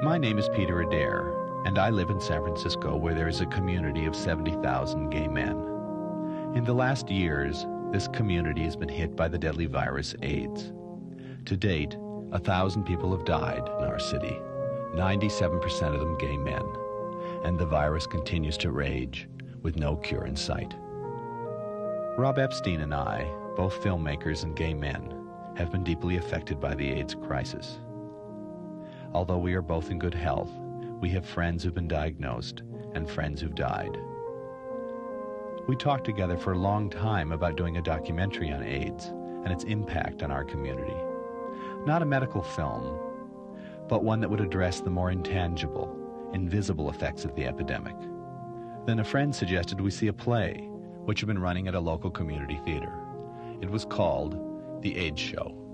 My name is Peter Adair, and I live in San Francisco where there is a community of 70,000 gay men. In the last years, this community has been hit by the deadly virus AIDS. To date, a thousand people have died in our city, 97% of them gay men, and the virus continues to rage with no cure in sight. Rob Epstein and I, both filmmakers and gay men, have been deeply affected by the AIDS crisis. Although we are both in good health, we have friends who've been diagnosed and friends who've died. We talked together for a long time about doing a documentary on AIDS and its impact on our community. Not a medical film, but one that would address the more intangible, invisible effects of the epidemic. Then a friend suggested we see a play, which had been running at a local community theater. It was called The AIDS Show.